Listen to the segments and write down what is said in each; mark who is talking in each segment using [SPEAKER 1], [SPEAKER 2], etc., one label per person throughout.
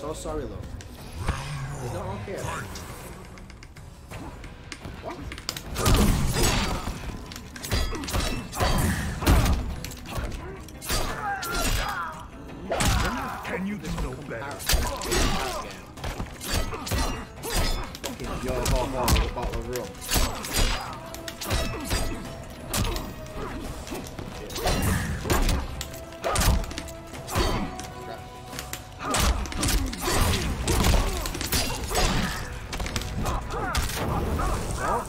[SPEAKER 1] so sorry. It's not okay. What?
[SPEAKER 2] Can you do no better?
[SPEAKER 1] Fucking hot with a bottle of rum.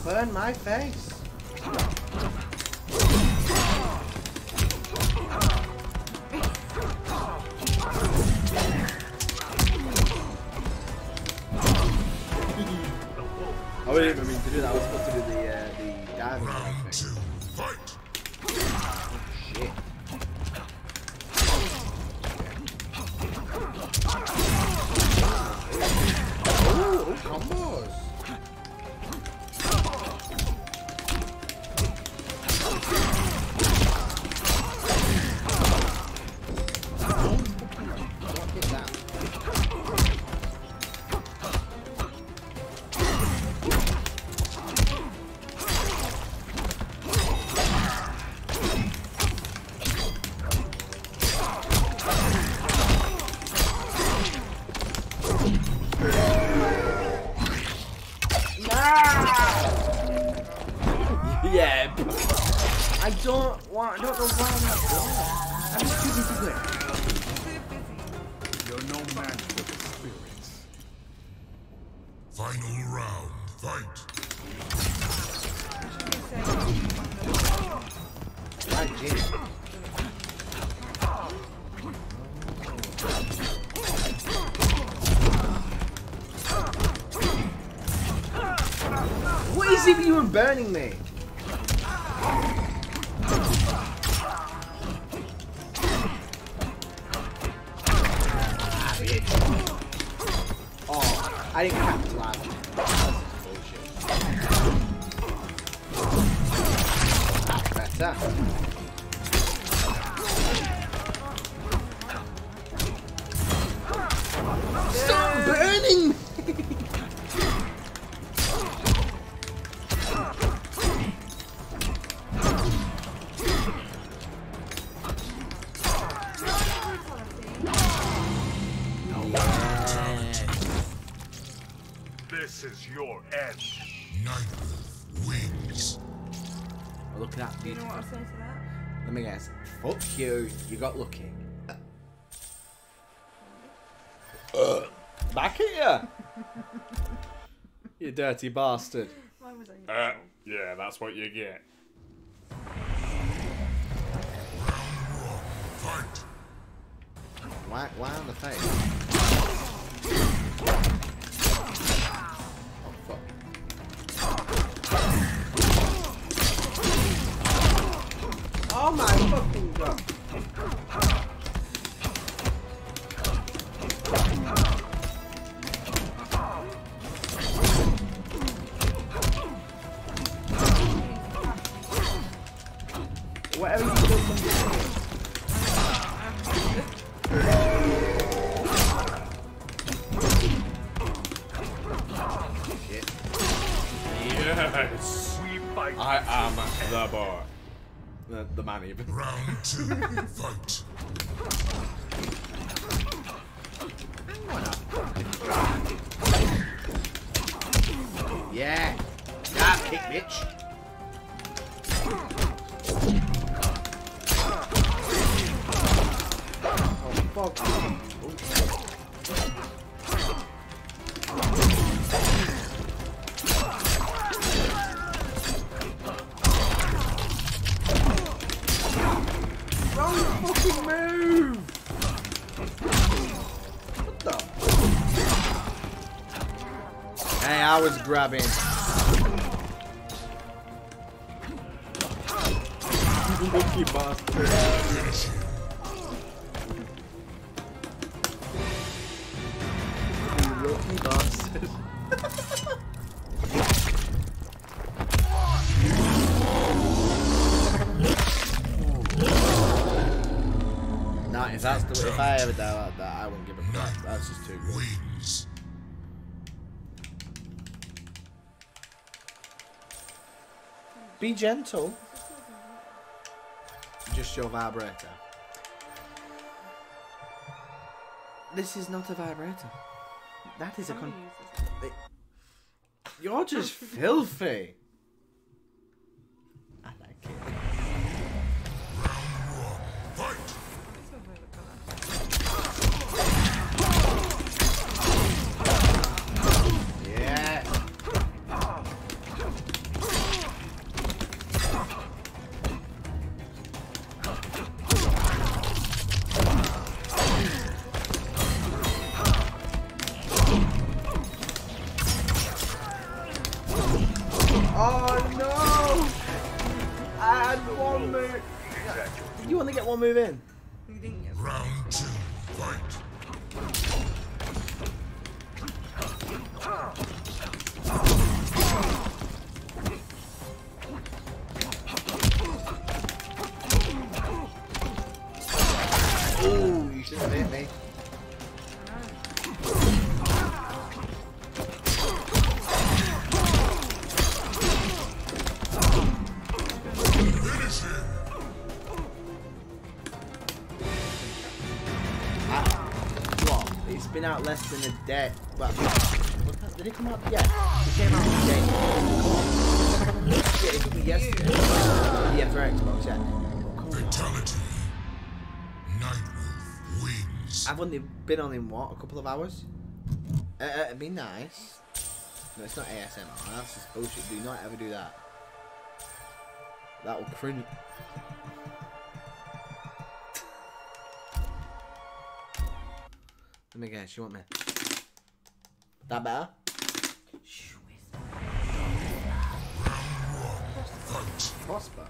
[SPEAKER 1] Burn my face. I didn't even mean to do that. I was supposed to do the uh, the diving. Burning me? Oh, I didn't
[SPEAKER 3] know
[SPEAKER 1] beautiful.
[SPEAKER 3] what I say to that?
[SPEAKER 1] Let me guess. Fuck you. You got lucky. Uh, back at you. you dirty bastard.
[SPEAKER 3] Why was I?
[SPEAKER 2] Uh, yeah, that's what you get.
[SPEAKER 4] Fight.
[SPEAKER 1] Why, why on the face? Oh my fucking god. The, man even.
[SPEAKER 4] Round two, fight.
[SPEAKER 1] Fucking move! What the? Hey, I was grabbing. Bastard. If that's the if I ever die like that, I wouldn't give a crap. That's just too good.
[SPEAKER 4] wins.
[SPEAKER 1] Be gentle. Just your vibrator. This is not a vibrator. That is a con.
[SPEAKER 3] Somebody uses it.
[SPEAKER 1] You're just filthy. Out less than a day. Well, what did it come out? Yeah, it came out today. Yeah, it yesterday. Yeah, for Xbox, yeah.
[SPEAKER 4] Fatality. Nightwolf wins.
[SPEAKER 1] I've only been on in what? A couple of hours? Uh, uh, it'd be nice. No, it's not ASMR. That's just bullshit. Do not ever do that. That will cringe. Let me guess. You want me? That better? Prosper.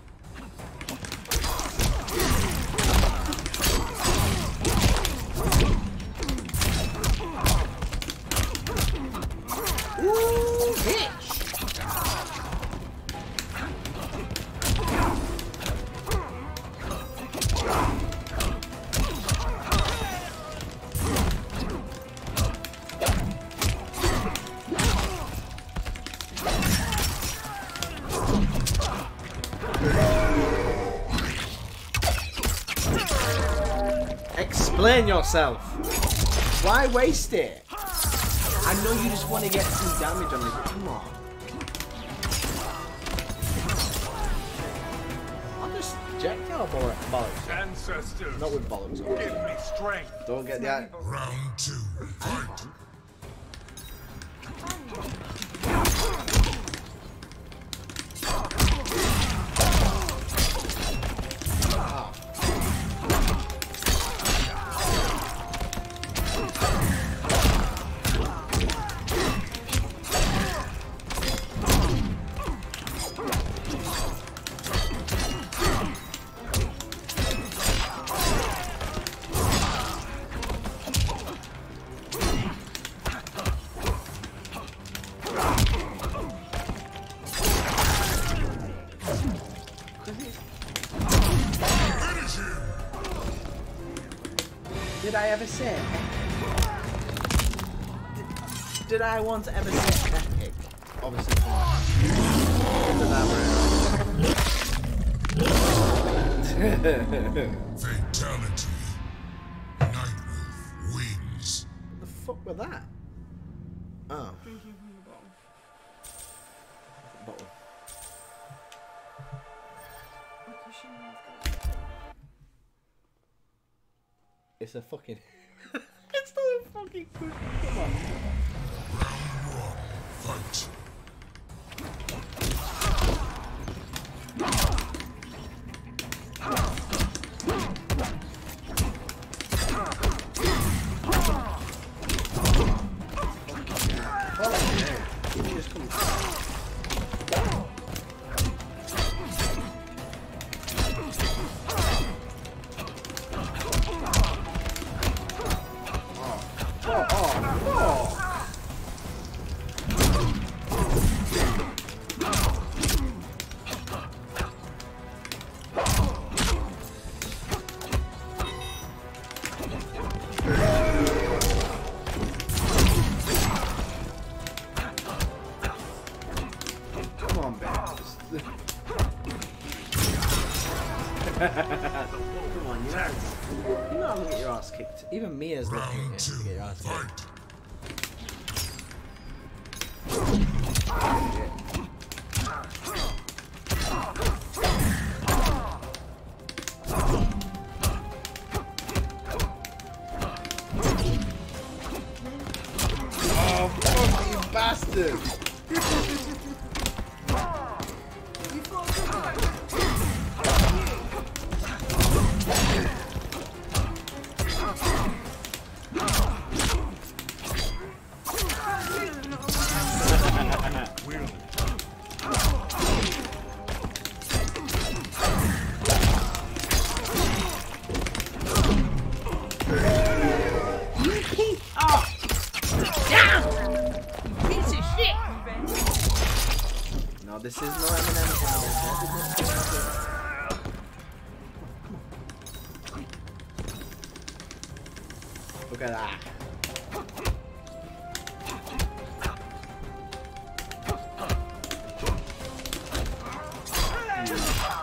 [SPEAKER 1] Ooh, bitch! Explain yourself. Why waste it? I know you just want to get some damage on me, but come on. I'll just eject your boll- bollocks.
[SPEAKER 2] Ancestors,
[SPEAKER 1] Not with bollocks.
[SPEAKER 2] give me strength.
[SPEAKER 1] Don't get that.
[SPEAKER 4] Round two, fight!
[SPEAKER 1] Ever say? Did, did I once ever say epic? Obviously not. It's elaborate.
[SPEAKER 4] Fatality. Nightwolf wins.
[SPEAKER 1] the fuck was that? Oh,
[SPEAKER 3] drinking from the bottle.
[SPEAKER 1] bottle. It's a fucking. it's not a fucking cushion. Come on.
[SPEAKER 4] Fight!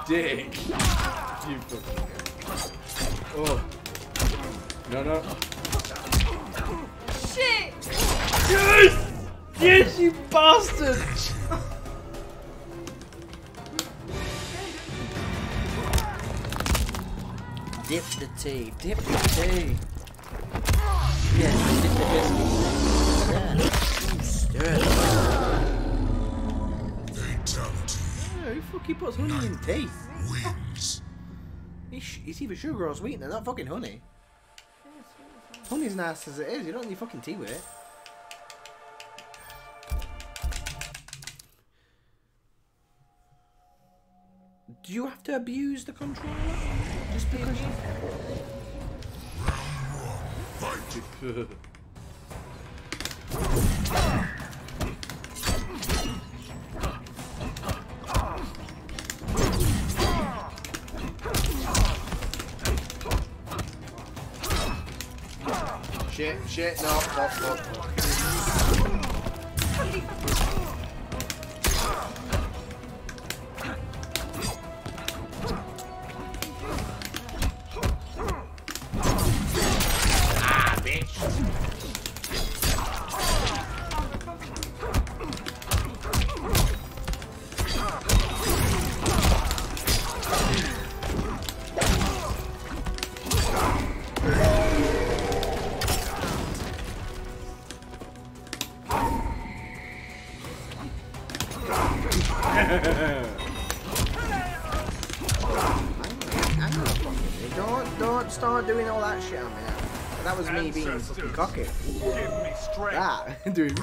[SPEAKER 1] Dick. You fucking. Oh. No, no.
[SPEAKER 3] Shit!
[SPEAKER 1] Yes! Yes, you bastard! Dip the tea, dip the tea. Yes, dip the biscuit. Yeah. Stir it. Yeah, who fucking puts honey in tea?
[SPEAKER 4] Wins.
[SPEAKER 1] It's, sh- it's either sugar or sweetener, not fucking honey. Honey's nice as it is, you don't need fucking tea with it. Do you have to abuse the controller? Just because you...
[SPEAKER 4] Fight.
[SPEAKER 1] Shit, shit, no, no, no. Me being
[SPEAKER 2] Ancestors,
[SPEAKER 1] fucking cocky.
[SPEAKER 2] Give me strength.
[SPEAKER 1] That, doing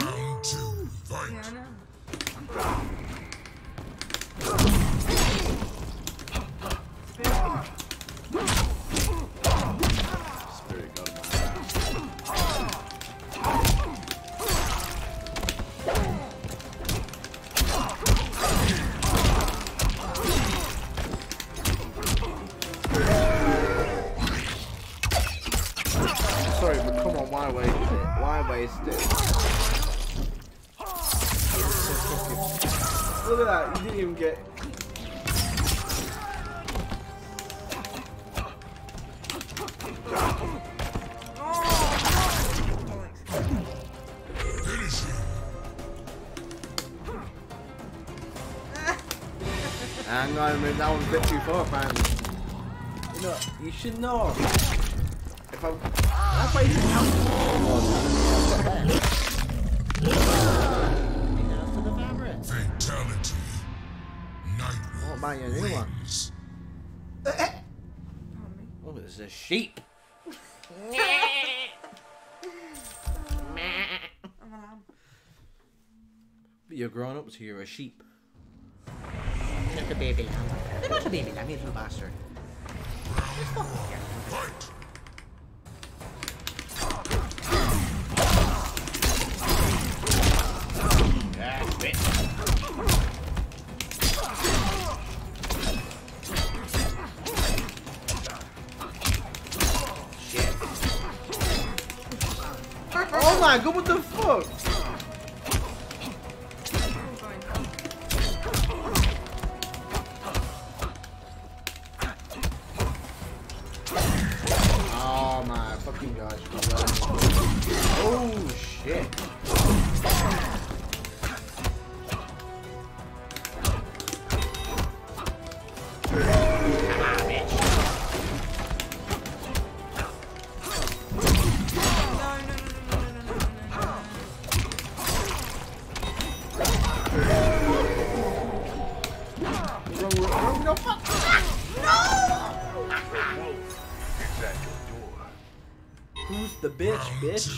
[SPEAKER 1] Sorry, but come on, why waste it? Why waste it? Look at that, you didn't even get. Hang on a minute, that one's a bit too far, apparently. You know, you should know. I. That's why you
[SPEAKER 3] me.
[SPEAKER 1] Oh, it's a sheep. But you're grown up, so you're a sheep. You're not a baby lamb. You're not a baby lamb, you little bastard.
[SPEAKER 4] Fight.
[SPEAKER 1] Shit. back. Go with the fuck?
[SPEAKER 4] Oh
[SPEAKER 1] my
[SPEAKER 4] fucking gosh.
[SPEAKER 1] Oh shit. Bitch,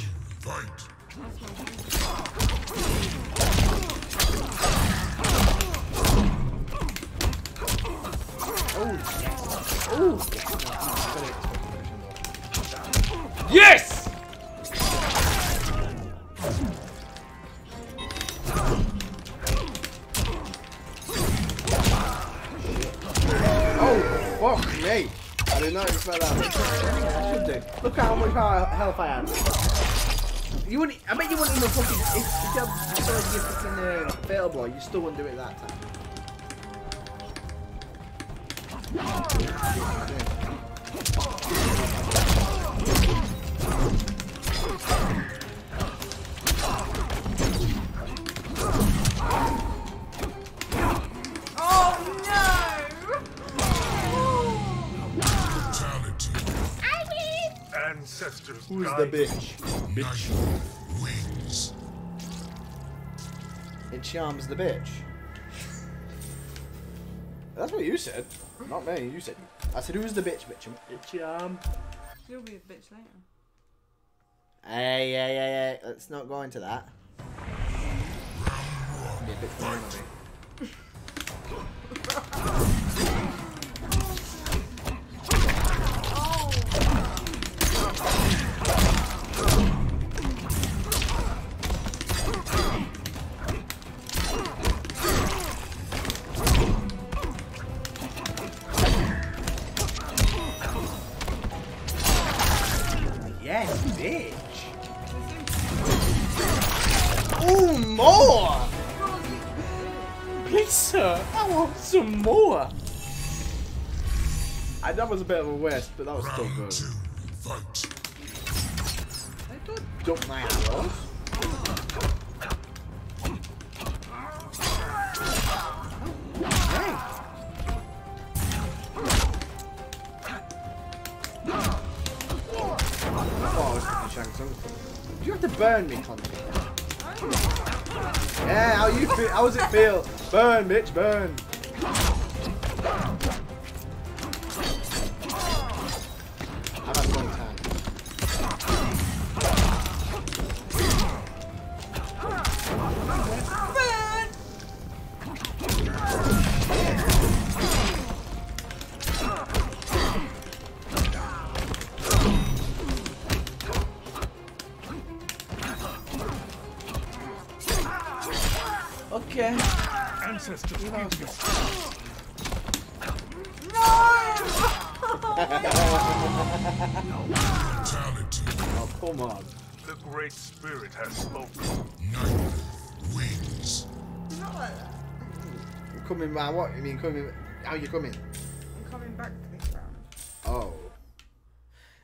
[SPEAKER 1] did not expect should do. Look how much he- health I had. You wouldn't, I bet you wouldn't even fucking, if, if you had your fucking uh, fatal blow, you still wouldn't do it that time.
[SPEAKER 3] Oh
[SPEAKER 1] Who's the
[SPEAKER 2] guide
[SPEAKER 1] bitch?
[SPEAKER 4] Night wins.
[SPEAKER 1] It charms the bitch. That's what you said. Not me. You said. I said, who's the bitch, bitch? It charm.
[SPEAKER 3] You'll be a bitch later.
[SPEAKER 1] Hey, hey, hey, hey. Let's not go into that. more! Please, sir, I want some more. I, that was a bit of a waste, but that was still good.
[SPEAKER 4] two, fight.
[SPEAKER 1] I don't dump my arrows. Oh, I was fucking Shang Tsung. Do you have to burn me, Conti? Yeah, how you feel? How does it feel? Burn, bitch, burn.
[SPEAKER 2] Ancestors guide you.
[SPEAKER 4] Fatality.
[SPEAKER 1] Oh, come on.
[SPEAKER 2] The Great Spirit has spoken.
[SPEAKER 4] Night wins.
[SPEAKER 3] Not like.
[SPEAKER 1] I'm coming, man. What? You mean coming? How you coming?
[SPEAKER 3] I'm coming back for this round.
[SPEAKER 1] Oh.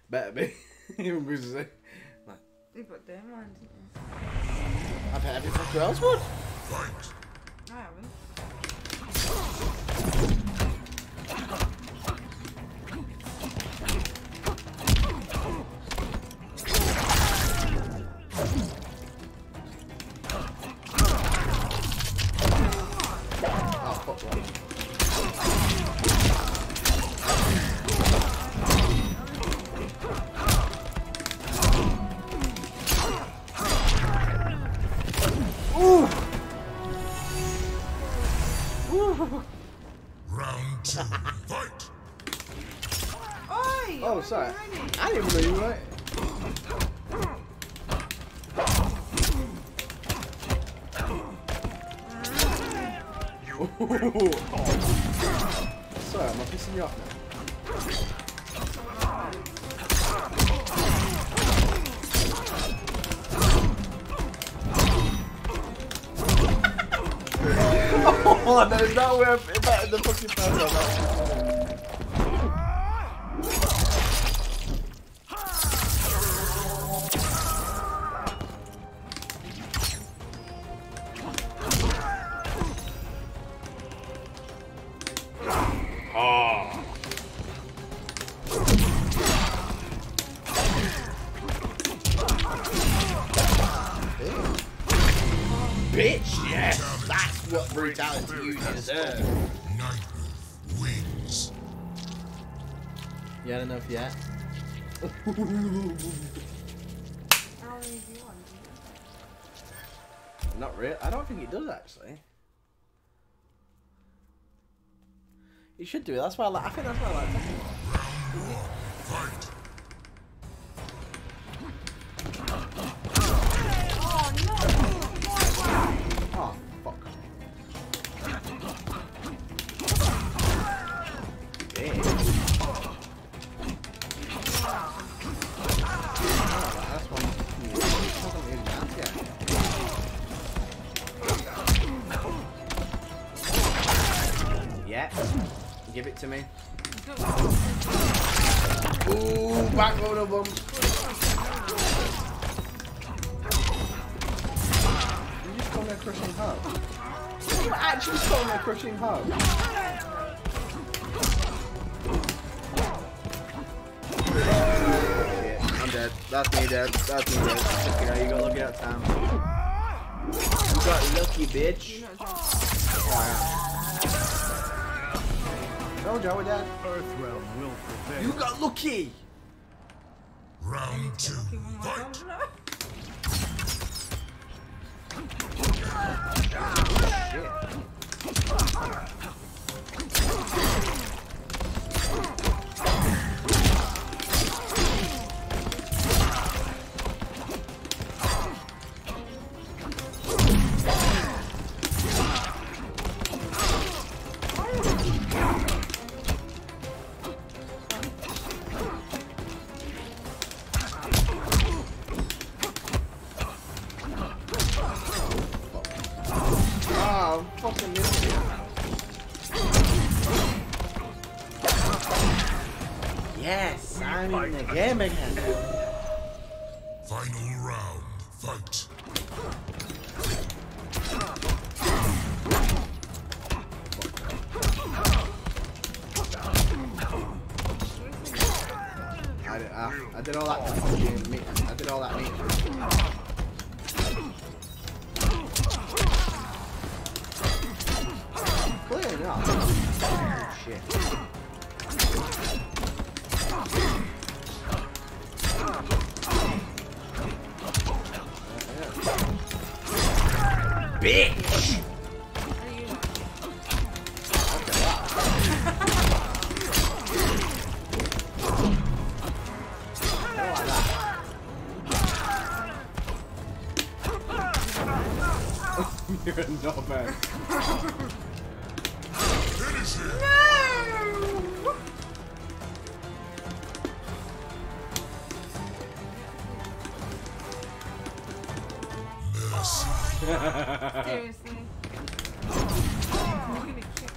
[SPEAKER 1] Better be. Even Bruce is like,
[SPEAKER 3] You've got damn lines, didn't you?
[SPEAKER 1] I bet every fucker else would.
[SPEAKER 4] Fight.
[SPEAKER 1] Ooh. Sorry, am I pissing you off now? Oh, no, is that where better the fucking person? You had enough yet? Not real. I don't think it does actually. It should do. it. That's why I like. I think that's why I like. Ooh, back backload of them. You just call me a crushing hug. You actually call me a crushing hug. Shit, I'm dead. That's me dead. That's me dead. Know, you got lucky that time. You got lucky, bitch. Oh, yeah. No, Joe, we're dead.
[SPEAKER 2] Earthrealm will prevail.
[SPEAKER 1] You got lucky.
[SPEAKER 4] Round two,
[SPEAKER 3] Give him my
[SPEAKER 4] fight!
[SPEAKER 3] gun, no.
[SPEAKER 1] Shit. I'm in the game again.
[SPEAKER 4] Final round, fight!
[SPEAKER 1] I did, uh, I did all that fucking meat. I did all that meat. Clear enough. Oh, shit. Bitch!
[SPEAKER 3] Seriously. I'm gonna kick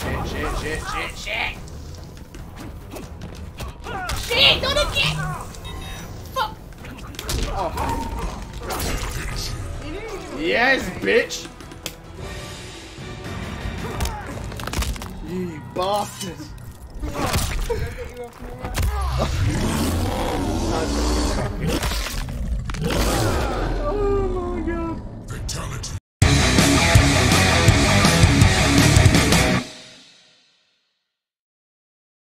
[SPEAKER 1] Shit, shit, shit, shit, shit!
[SPEAKER 5] Shit, not again! Fuck!
[SPEAKER 1] Oh,
[SPEAKER 3] You knew you were
[SPEAKER 1] yes, bitch! You bastard!
[SPEAKER 3] Gonna